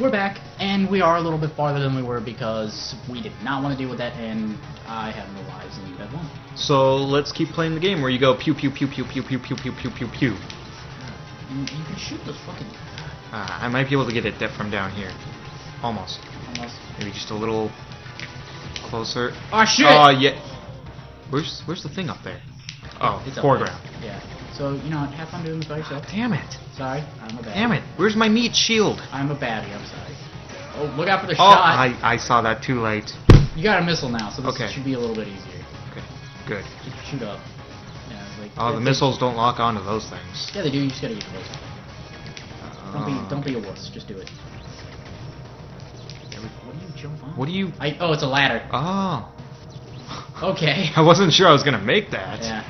we're back, and we are a little bit farther than we were because we did not want to deal with that, and I have no lives, and you have one. So let's keep playing the game where you go pew pew pew pew pew pew pew pew pew pew pew. You, you can shoot those fucking Uh, I might be able to get it from down here. Almost. almost. Maybe just a little closer. Oh shit! Oh yeah. Where's where's the thing up there? Oh, It's up foreground. Yeah. So you know, what, have fun doing this by yourself. Damn it! Sorry, I'm a baddie. Damn it! Where's my meat shield? I'm a baddie. I'm sorry. Oh, look out for the Oh, shot. I I saw that too late. You got a missile now, so this Okay. should be a little bit easier. Okay, good. Just shoot up. Yeah, like, Oh, the missiles don't lock onto those things. Yeah, they do. You just gotta get close. Don't be, Uh, don't be a wuss. Just do it. What do you jump on? What do you? I, oh, it's a ladder. Oh, Okay. I wasn't sure I was gonna make that. Yeah.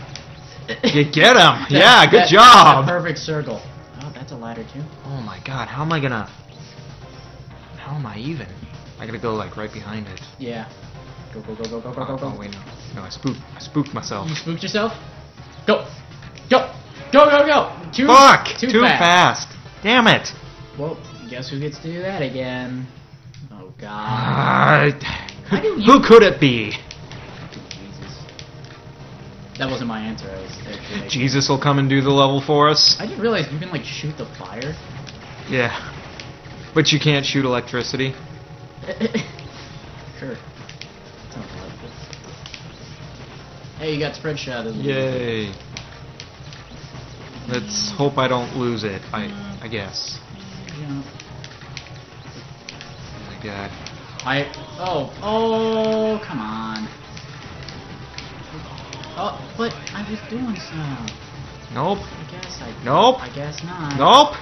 You get him. That- yeah, good that- job. perfect circle. Oh, that's a ladder too. Oh my god, how am I gonna... How am I even? I gotta go like right behind it. Yeah. Go go go go go go Oh, go go. oh, wait, no. No, I spooked, I spooked myself. You spooked yourself? Go! Go! Go go go! Too Fuck! Too, Too fast. fast. Damn it! Well, guess who gets to do that again? Oh God. Uh, who you- could it be? That wasn't my answer. I was actually Jesus will come and do the level for us? I didn't realize you can like shoot the fire. Yeah. But you can't shoot electricity. sure. Hey, you got spread it? Yay. Let's hope I don't lose it, I I guess. Yeah. Oh my god. I. Oh. Oh, come on. Oh, but I was doing some. Nope. I guess I. Nope. I guess not. Nope!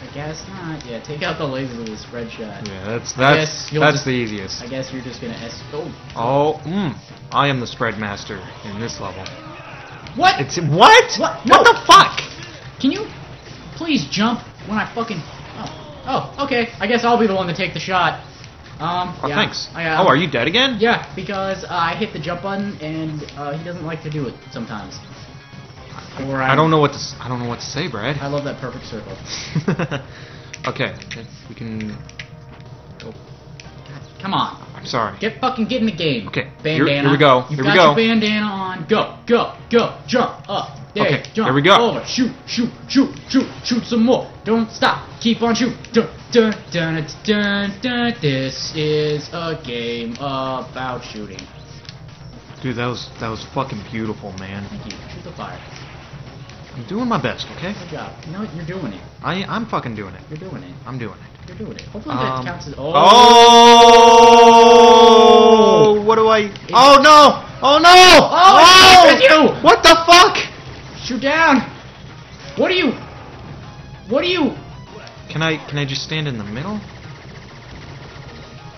I guess not. Yeah, take out the laser with a spread shot. Yeah, that's that's that's just- the easiest. I guess you're just gonna S. Oh. Oh, mm, I am the spread master in this level. What? It's what? What? What the fuck? Can you please jump when I fucking? Oh. Oh. Okay. I guess I'll be the one to take the shot. Um. Oh, yeah, thanks. I, um, oh, are you dead again? Yeah, because uh, I hit the jump button and uh, he doesn't like to do it sometimes. Or I don't know what to s- I don't know what to say, Brad. I love that perfect circle. okay, we can. God, come on, I'm sorry. get fucking get in the game. Okay, here- bandana. here we go, You've here we got go. your bandana on. Go, go, go. Jump up. There, Okay, jump here we go. Over. Shoot, shoot, shoot, shoot, shoot some more. Don't stop. Keep on shooting. Dun, dun, dun, dun, dun, dun. This is a game about shooting. Dude, that was that was fucking beautiful, man. Thank you. Shoot the fire. I'm doing my best, okay? Good job. You know what? You're doing it. I I'm fucking doing it. You're doing it. I'm doing it. You're doing it. Hopefully Um, that counts as. Oh! What do I? Oh no! Oh no! Oh, Oh! What the fuck? Shoot down! What are you? What are you? Can I can I just stand in the middle?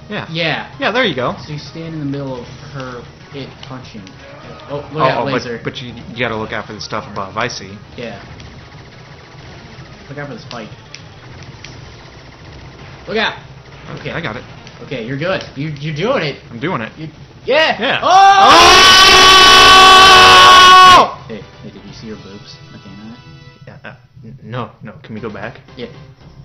Yeah. Yeah. Yeah, there you go. So you stand in the middle of her, it punching. Oh, look oh, at oh, laser. but, but you, you gotta look out for the stuff above. I see. yeah. Look out for the spike. Look out! Okay. I got it. Okay, you're good. You you're doing it. I'm doing it. You, yeah. Yeah. Oh! oh! Hey, hey, you see her boobs? No. Yeah, uh, no, no. Can we go back? Yeah.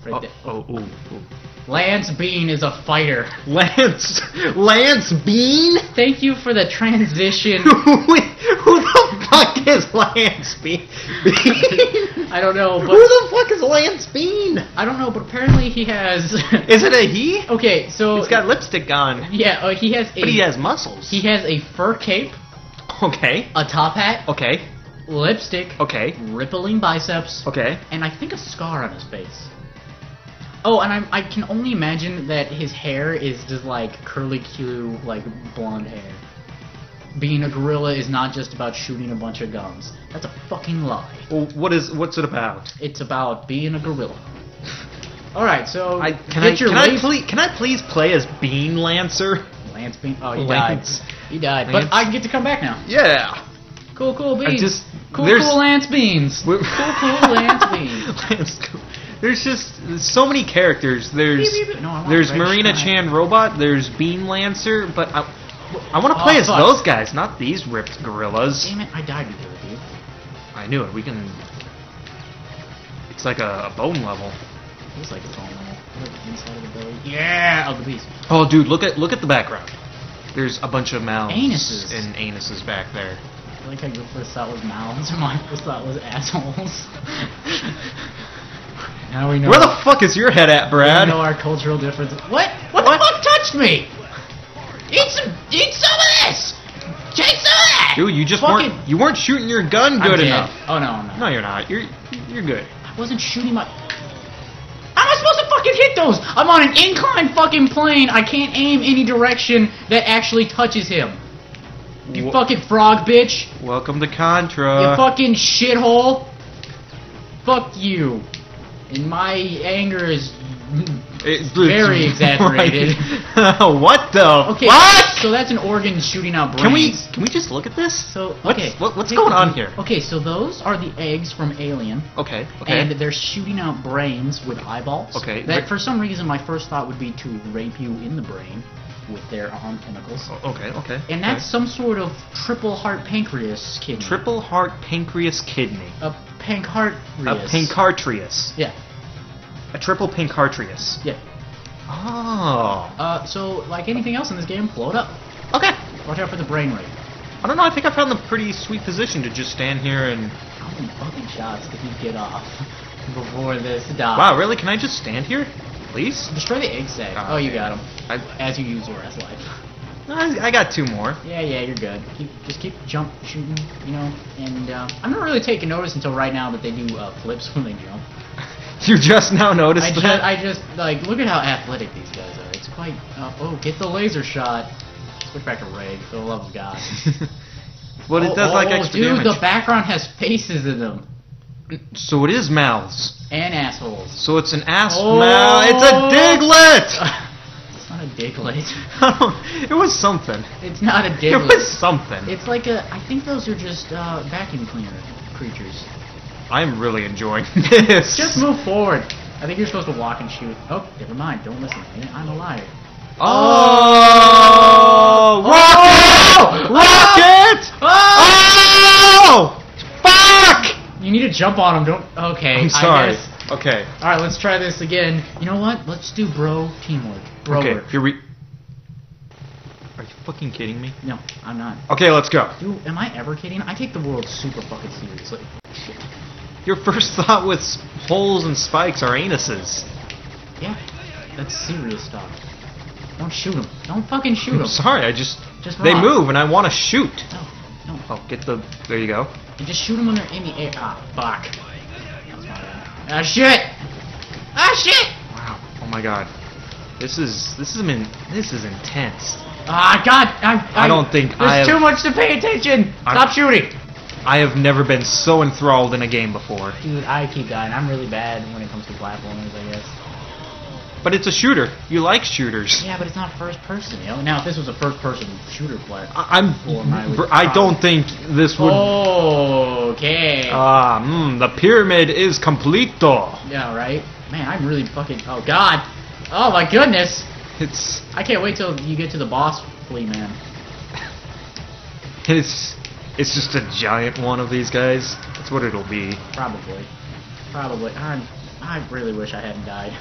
Right Oh, there. oh, ooh, ooh. Lance Bean is a fighter. Lance, Lance Bean. Thank you for the transition. who, who the fuck is Lance Bean? I don't know, who the fuck is Lance Bean? I don't know, but apparently he has. Is it a he? okay, so He's got lipstick on, yeah, uh, he has a but he has muscles. he has a fur cape, Okay. a top hat, Okay. Lipstick, Okay. rippling biceps, Okay. and I think a scar on his face. Oh, and I I can only imagine that his hair is just like curly Q, like blonde hair. Being a guerrilla is not just about shooting a bunch of guns. That's a fucking lie. Well, what is what's it about? It's about being a guerrilla. All right, so I can I your can I please can I please play as Bean Lancer? Lance Bean. Oh, he Lance. died. He died. Lance. But I get to come back now. Yeah. Cool, cool beans. just- cool, cool Lance Beans. Cool, cool Lance Beans. There's just so many characters. There's. No, there's Marina. Chan Robot. There's Bean Lancer. But I, I want to Oh, play as fuck. those guys, not these ripped gorillas. Damn it, I died because of you. I knew it. We can. It's like a, a bone level. It's like all normal. Look, inside of the belly. Yeah, of the beast. Oh, dude, look at look at the background. There's a bunch of mouths Anuses. and anuses back there. I like how your first thought was mouths, and my first thought was assholes. now we know. Where the fuck is your head at, Brad? We know our cultural differences. What? What, What? the fuck touched me? Eat some. Eat some of this. Take some of that. Dude, you just Fucking- weren't you weren't shooting your gun good enough. Oh no, no. No, you're not. You're you're good. I wasn't shooting my. How am I supposed to fucking hit those? I'm on an inclined fucking plane. I can't aim any direction that actually touches him. You Wha- fucking frog bitch. Welcome to Contra. you fucking shithole. Fuck you. And my anger is. It's very exaggerated. what the Okay, fuck? so that's an organ shooting out brains. Can we can we just look at this? So What's- okay, what- what's Take going on here? Okay, so those are the eggs from Alien. Okay. Okay. And they're shooting out brains with eyeballs. Okay, That for some reason my first thought would be to rape you in the brain with their arm chemicals. O- okay. Okay. And that's some sort of triple heart pancreas kidney. triple heart pancreas kidney. a pancreas. A pancartrius. Yeah, A triple pancartrius. yeah. Oh. Uh, so like anything else in this game, blow it up. Okay. Watch out for the brain rape. I don't know. I think I found the pretty sweet position to just stand here and. How many fucking shots did he get off before this died? Wow. Really? Can I just stand here, please? Destroy the egg sac. Oh, Oh, you got him. I, As you use your S life. I I got two more. Yeah, yeah, you're good. Keep, just keep jump shooting, you know. And uh, I'm not really taking notice until right now that they do uh, flips when they jump. You just now noticed I just, that. I just like look at how athletic these guys are. It's quite. Uh, oh, get the laser shot. Switch back to Ray, for the love of God. it Oh, does like oh, extra dude, damage. the background has faces in them so it is mouths. and assholes. So it's an ass Oh. mouth. It's a Diglett. it's not a Diglett. it was something. It's not a Diglett. It was something. It's like a. I think those are just uh, vacuum cleaner creatures. I'm really enjoying this. Just move forward. I think you're supposed to walk and shoot. Oh, never mind. Don't listen. I'm a liar. Oh! Oh! Rocket! Rocket! Oh! Oh! Fuck! You need to jump on him. Don't. Okay. I'm sorry. I guess. Okay. All right. Let's try this again. You know what? Let's do bro teamwork. Bro Okay. work. Here we. Are you fucking kidding me? No, I'm not. Okay, let's go. Dude, am I ever kidding? I take the world super fucking seriously. Shit. Your first thought with holes and spikes are anuses. Yeah, that's serious stuff. Don't shoot him. Don't fucking shoot him. I'm sorry. I just. Just they run. move and I want to shoot. No, no. Oh, get the. There you go. You just shoot them when they're in the air. Ah, fuck. That's my bad. Ah, shit! Ah, shit! Wow. Oh my god. This is this is in, this is intense. Ah, God! I, I don't think There's I have- too much to pay attention! I'm- Stop shooting! I have never been so enthralled in a game before. Dude, I keep dying. I'm really bad when it comes to platformers, I guess. But it's a shooter. You like shooters. Yeah, but it's not first person, you know? Now, if this was a first person shooter play. I- I'm. Or I br- I don't think this would. Okay. Ah, mm, the pyramid is completo. yeah, right? Man, I'm really fucking. Oh, God! Oh, my goodness! It's I can't wait till you get to the boss flea man. it's it's just a giant one of these guys. That's what it'll be. Probably. Probably. I'm, I really wish I hadn't died.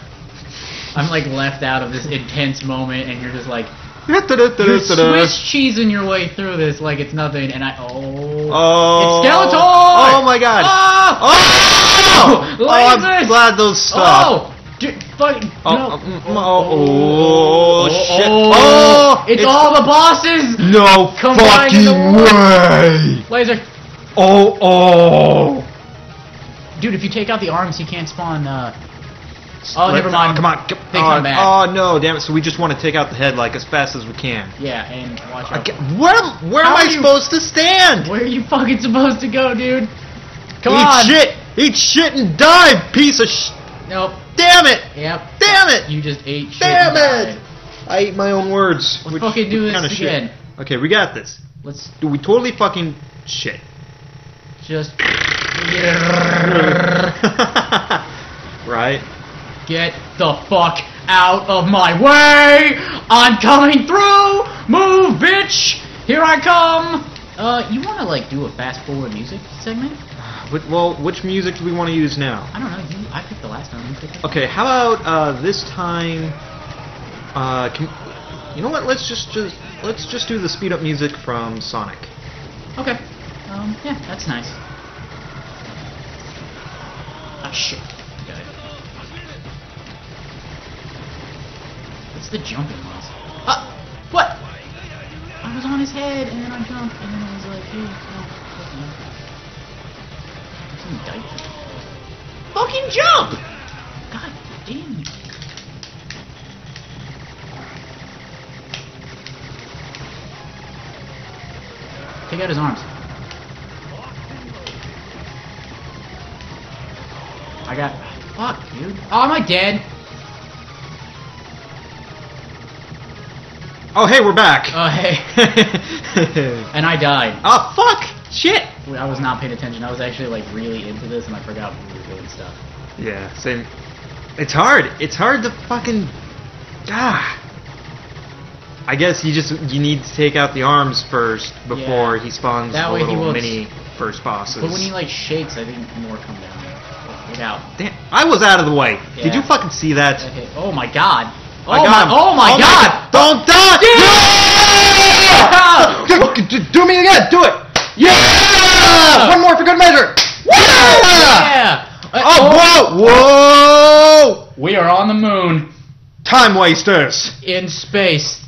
I'm like left out of this intense moment, and you're just like you're Swiss cheesing your way through this like it's nothing, and I oh Oh. it's Skeletor! Oh my god. Oh! Oh! Oh! oh I'm Lasers! glad those stopped. Oh! Dude, fucking Oh, no. um, mm, oh, shit. Oh, Oh, it's, it's- all the bosses. No fucking way! Laser, Oh, oh! dude. If you take out the arms, he can't spawn. Uh... Oh, never mind. Oh, come on. They oh, come back. Oh, no, damn it. So we just want to take out the head like as fast as we can. Yeah, and watch out. where am, where How am I you- supposed to stand? Where are you fucking supposed to go, dude? Come Eat on. shit! Eat shit and die, piece of sh... Nope. Damn it! Yep. Damn it! You just ate shit. Damn it! I ate my own words. Let's which- fucking do this kinda shit. Okay, we got this. Let's Do we totally fucking shit? just right? Get the fuck out of my way. I'm coming through. Move, bitch. Here I come. Uh, you want to like do a fast forward music segment? Wh- Well, which music do we want to use now? I don't know. You, I picked the last time. You picked it. Okay, how about uh, this time? Uh, can, you know what? Let's just just let's just do the speed up music from Sonic. Okay. Um, yeah, that's nice. Ah, shit. What's the jumping was? Ah! What? I was on his head, and then I jumped, and then I was like, hey, oh, fucking. Fucking jump! God damn it. Take out his arms. I got. Fuck, dude. Oh, am I dead? Oh, hey, we're back. Oh, hey. and I died. oh, fuck! Shit! I was not paying attention. I was actually like really into this, and I forgot we were doing stuff. Yeah, same. It's hard. It's hard to fucking. Ah. I guess you just you need to take out the arms first before Yeah. he spawns That the little mini first bosses. But when he like shakes, I think more come down. Look out. Damn, I was out of the way. Did you fucking see that? Okay. Oh my god. Oh I got my. him. Oh my god. Don't die! Yeah! Do, do- do me again. Do it. Yeah! One more for good measure. Yeah! Uh, Oh, whoa, whoa! We are on the moon Time wasters. in space